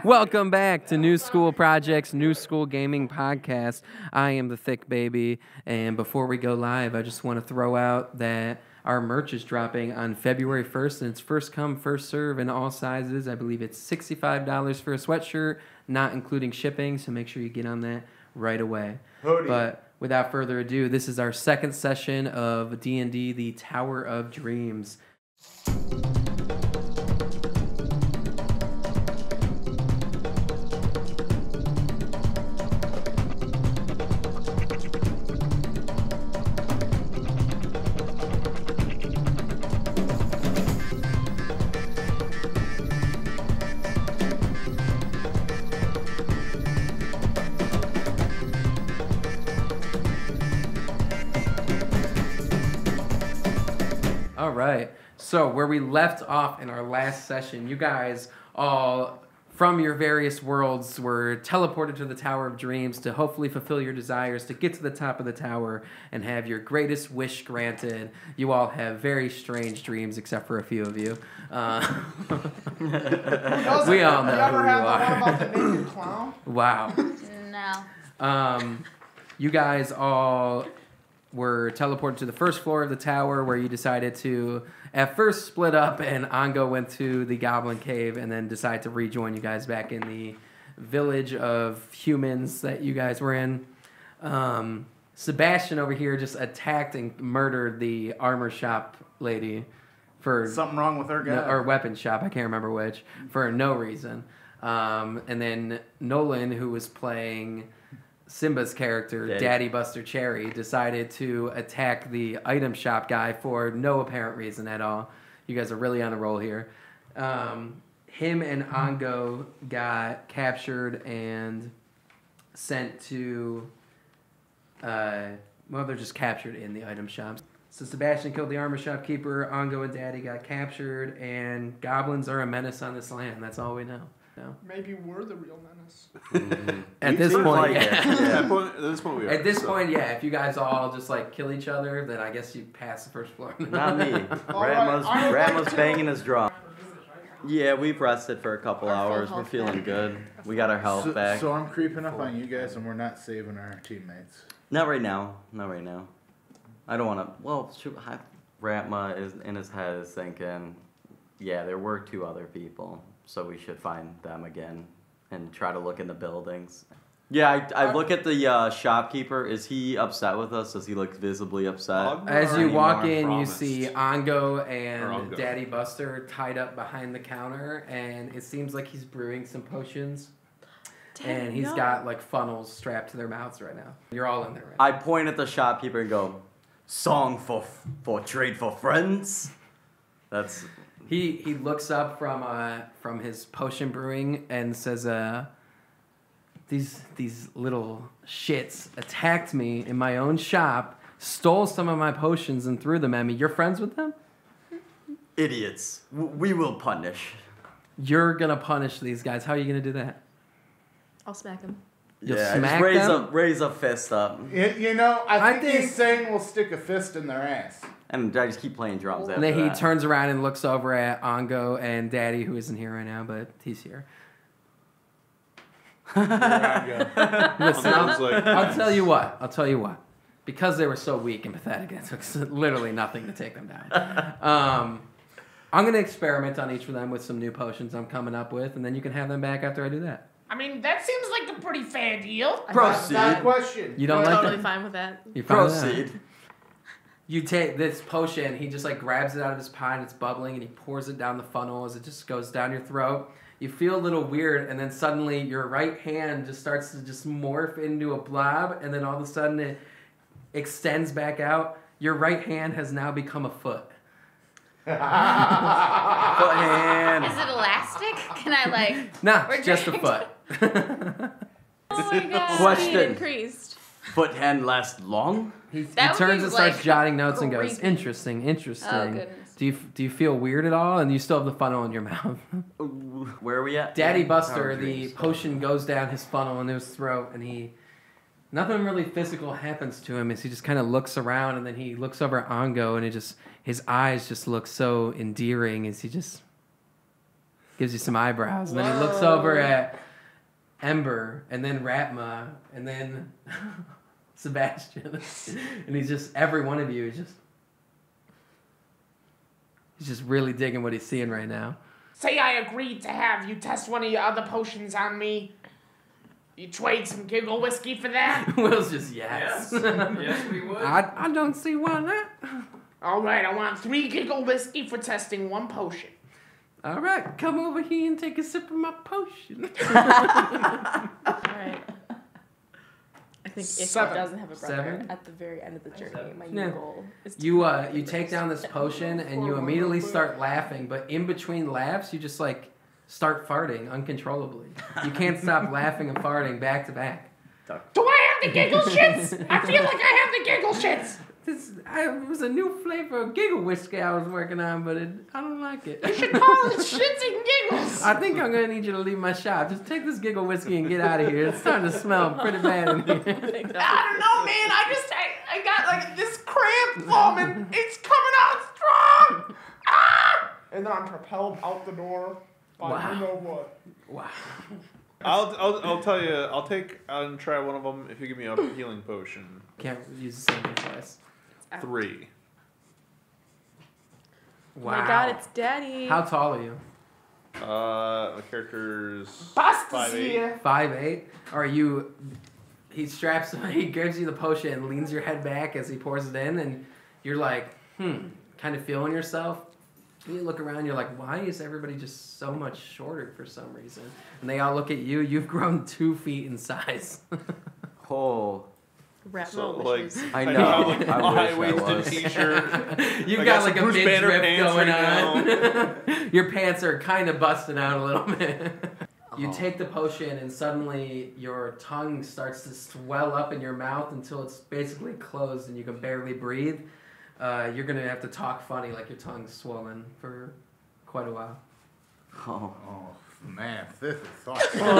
Welcome back to New School Projects, New School Gaming Podcast. I am the Thick Baby, and before we go live, I just want to throw out that our merch is dropping on February 1st, and it's first come, first serve in all sizes. I believe it's $65 for a sweatshirt, not including shipping, so make sure you get on that right away. But without further ado, this is our second session of D&D, The Tower of Dreams. All right. So where we left off in our last session, you guys all from your various worlds were teleported to the Tower of Dreams to hopefully fulfill your desires, to get to the top of the tower and have your greatest wish granted. You all have very strange dreams, except for a few of you. Uh, we all know You who you are. one about the naked clown? wow. No. Um, you guys all were teleported to the first floor of the tower where you decided to at first split up and Ango went to the goblin cave and then decided to rejoin you guys back in the village of humans that you guys were in. Um, Sebastian over here just attacked and murdered the armor shop lady for Something wrong with her guy. no, or weapon shop, I can't remember which, for no reason. Um, and then Nolan, who was playing Simba's character, Daddy. Daddy. Buster Cherry, decided to attack the item shop guy for no apparent reason at all. You guys are really on a roll here. Um, him and Ongo got captured and sent to. Uh, well, they're just captured in the item shops. So Sebastian killed the armor shopkeeper. Ongo and Daddy got captured, and goblins are a menace on this land. That's all we know. No. Maybe we're the real menace. Mm-hmm. At this point, like it. yeah. at, point, at this point, we are. At this so. point, yeah. If you guys all just like kill each other, then I guess you pass the first floor. Not me. All right, Grandma's, I grandma's banging his drum. Yeah, we've rested for a couple Our hours. We're feeling back. good. We got our health so, back. so I'm creeping up on you guys, and we're not saving our teammates. Not right now. Not right now. I don't want to. Well, shoot, Ratma is in his head is thinking, yeah, there were two other people, so we should find them again and try to look in the buildings. Yeah, I, I look at the uh, shopkeeper. Is he upset with us? Does he look visibly upset? I'll- As you walk in, you see Ango Or and Ango. Daddy Buster tied up behind the counter, and it seems like he's brewing some potions. and he's no. got like funnels strapped to their mouths right now. You're all in there right I point at the shopkeeper and go, "Song for for trade for friends." That's He he looks up from uh from his potion brewing and says uh these these little shits attacked me in my own shop, stole some of my potions and threw them at me. You're friends with them? idiots. W- We will punish. You're gonna punish these guys. How are you gonna do that? I'll smack him. You'll yeah, smack just raise them? a raise a fist up, You, you know, I I think, think- he's saying we'll stick a fist in their ass. And I just keep playing drums. And then he that. turns around and looks over at Ongo and Daddy, who isn't here right now, but he's here. Here I go. Listen, Sounds like I'll tell you what. I'll tell you what. Because they were so weak and pathetic, it took literally nothing to take them down. Um, I'm gonna experiment on each of them with some new potions I'm coming up with, and then you can have them back after I do that. I mean, that seems like a pretty fair deal. Proceed. Not a question. You don't I'm like totally that? fine with that. You fine with that? Proceed. You take this potion. He just like grabs it out of his pie and it's bubbling, and he pours it down the funnel as it just goes down your throat. You feel a little weird, and then suddenly your right hand just starts to just morph into a blob, and then all of a sudden it extends back out. Your right hand has now become a foot. Foot hand. Is it elastic? Can I like? Nah, We're just a foot. Oh my god! Question. Speed increased. Foot hand last long. He That would turns be, and starts like, jotting notes and goes, "Interesting, interesting." Oh goodness. Do you do you feel weird at all? And you still have the funnel in your mouth. Where are we at? Daddy Yeah, Buster, the Dreams. potion goes down his funnel into his throat, and he nothing really physical happens to him. As he just kind of looks around, and then he looks over at Ongo, and it just his eyes just look so endearing as he just gives you some eyebrows, and then he looks over at Ember, and then Ratma, and then Sebastian, and he's just every one of you is just he's just really digging what he's seeing right now. Say I agreed to have you test one of your other potions on me. You trade some giggle whiskey for that? Will's just yes. yes, we would. I, I don't see why not. All right, I want three giggle whiskey for testing one potion. All right, come over here and take a sip of my potion. Alright. I think if Seven. doesn't have a brother Seven? at the very end of the journey, Seven. my Yeah. goal is to You uh, you take down this potion and you immediately start laughing, but in between laughs, you just like start farting uncontrollably. You can't stop laughing and farting back to back. Do I have the giggle shits? I feel like I have the giggle shits. This I, it was a new flavor of giggle whiskey I was working on, but it, I don't like it. You should call it shits and giggles. I think I'm gonna need you to leave my shop. Just take this giggle whiskey and get out of here. It's starting to smell pretty bad in here. I don't know, man. I just I, I got like this cramp forming. It's coming out strong. Ah! And then I'm propelled out the door by Wow. you know what. Wow. I'll, I'll, I'll tell you. I'll take and try one of them if you give me a healing potion. Can't use the same thing twice. Three. Oh my god, it's daddy. How tall are you? Uh, my character's Bust Five, eight. here. Five eight. Are you? He straps. He gives you the potion and leans your head back as he pours it in, and you're like, hmm, kind of feeling yourself. You look around. You're like, why is everybody just so much shorter for some reason? And they all look at you. You've grown two feet in size. Oh, Rat so Mo like wishes. I I know. got like a I wish I high-waisted t-shirt. You've I got, got like a Bruce Banner midriff pants going right on. your pants are kind of busting out a little bit. You Oh. take the potion and suddenly your tongue starts to swell up in your mouth until it's basically closed and you can barely breathe. Uh, you're gonna have to talk funny like your tongue's swollen for quite a while. Oh. Oh man, this is awesome. so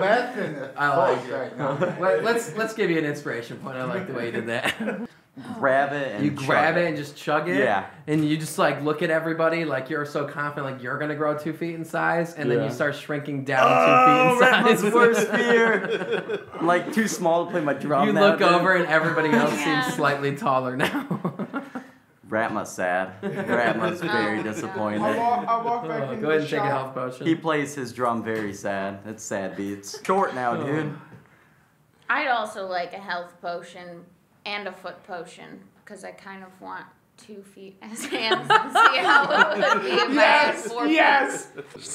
that's in I like it. right now. Let, let's let's give you an inspiration point. I like the way you did that. Grab it and you grab chug it and just chug it. Yeah. And you just like look at everybody like you're so confident like you're gonna grow two feet in size, and then you start shrinking down Oh, two feet in oh, Ratman's size. worst fear. I'm like too small to play my drum. you look nowadays. over and everybody else Yeah. seems slightly taller now. Ratma's sad. Ratma's very Oh, disappointed. I walk, I walk back Oh, into go ahead the and take a health potion. He plays his drum very sad. It's sad beats. Short now, Oh. dude. I'd also like a health potion and a foot potion because I kind of want two feet as hands and see how it would be if I Yes, four yes.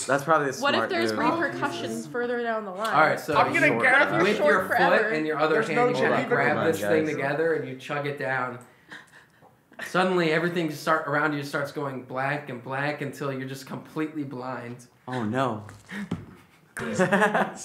That's probably the What if there's move. repercussions further down the line? All right, so I'm gonna you- grab your with short your forever. foot and your other There's hand, no you Jenny like grab this thing together and you chug it down. Suddenly, everything just start around you starts going black and black until you're just completely blind. Oh no. yeah.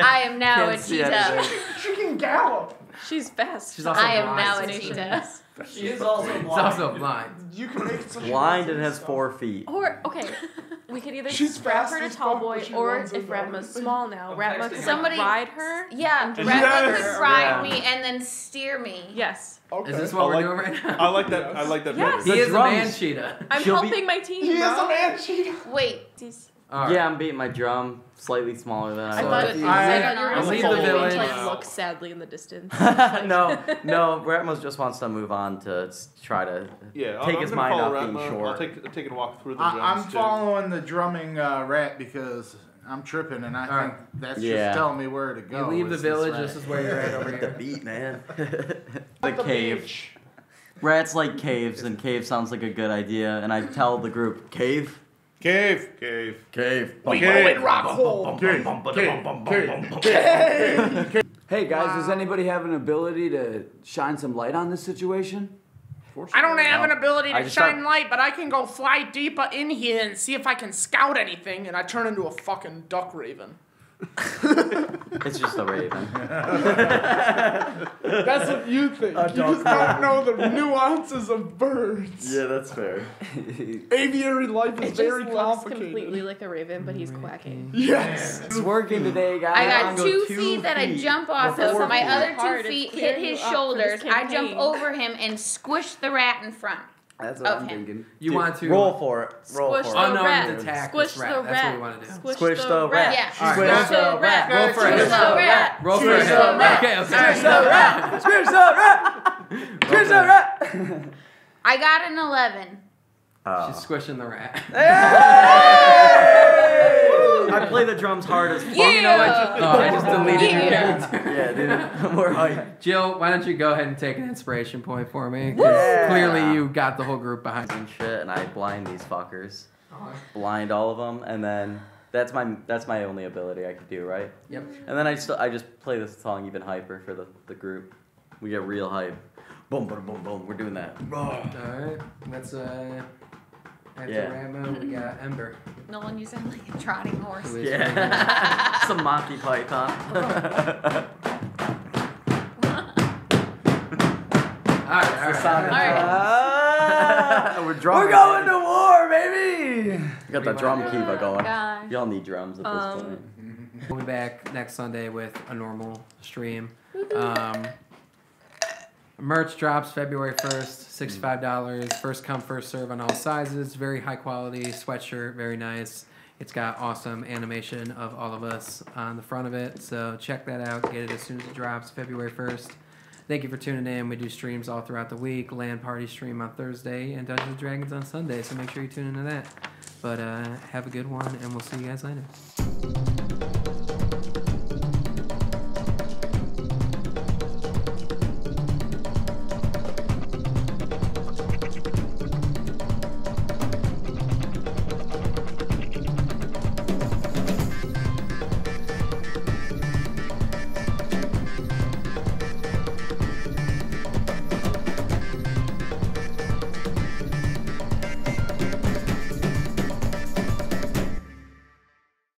I am now Can't a cheetah. She can gallop. She's fast. She's also I am blind. now a cheetah. She is also blind. It's also blind. You can make such Blind and has stuff. four feet. Or okay, we could either She's strap her to as tall boy, or if as Ratma's small now, I'm Ratma could Somebody- ride her. Yeah, And Ratma Yes. could ride Yeah. me and then steer me. Yes, Okay. Is this I what we're like- doing right now? I like that. I like that. Yes. he The is a man drums. cheetah. I'm She'll be- helping my team. He is a man cheetah. Wait, He's- All right. Yeah, I'm beating my drum slightly smaller than I I thought if you you- I- saying you were I gonna leave the village. like look sadly in the distance. no, no. Ratmos just wants to move on to try to Yeah, take I'm, his I'm mind follow off being short. I'll take take a walk through the I, drums I'm too. following the drumming uh, rat because I'm tripping, and I All think that's Yeah. just telling me where to go. You go. leave the is this village. rat. This is where you're at over here. the beat, man. the the cave. beach. Rats like caves, and cave sounds like a good idea. And I tell the group, cave, Cave, cave. cave. We go in rock hole. Hey guys, does anybody have an ability to shine some light on this situation? I don't have an ability to shine thought- light, but I can go fly deeper in here and see if I can scout anything, and I turn into a fucking duck raven. It's just a raven. That's what you think. A you just don't know the nuances of birds. Yeah, that's fair. Aviary life is It very just looks complicated. completely like a raven, but he's quacking. Yes. It's working today, guys. I got I'll go two two feet that I jump off before of. My feet. other two it's feet hit his you up for shoulders. I jump over him and squish the rat in front. That's what I'm Okay. thinking. You Dude, want to roll for it. Roll Squish for the it. unarmed rat. attack Squish this rat. the That's what we want to do. Squish, Squish the, the rat. Yeah. All right, Squish go the for rat. Roll for it. Squish the rat. Roll for it. the rat. Okay, okay. Squish the rat! Squish the rat! Squish the rat! I got an 11. Oh. She's squishing the rat. I play the drums hard as fuck. Yeah. You know what? Oh, I just deleted your Yeah. character. Yeah, dude. More hype. Jill, why don't you go ahead and take an inspiration point for me? Yeah. clearly you got the whole group behind you. And shit, and I blind these fuckers. Blind all of them, and then that's my that's my only ability I could do, right? Yep. And then I just I just play this song even hyper for the, the group. We get real hype. Boom, boom, boom, boom. We're doing that. Alright, let's uh. After Yeah. Rambo, we got Ember. Nolan, you sound like a trotting horse. Who is Yeah. Some Monty Python. all right, all right. All right. We're drumming. We're going to war, baby! We got the drum kiva going. God. Y'all need drums at this Um, point. We'll be back next Sunday with a normal stream. Um, merch drops February 1st, $65. First come, first serve on all sizes. Very high quality sweatshirt, very nice. It's got awesome animation of all of us on the front of it. So check that out. Get it as soon as it drops February 1st. Thank you for tuning in. We do streams all throughout the week. LAN Party stream on Thursday and Dungeons and Dragons on Sunday. So make sure you tune into that. But uh, have a good one, and we'll see you guys later.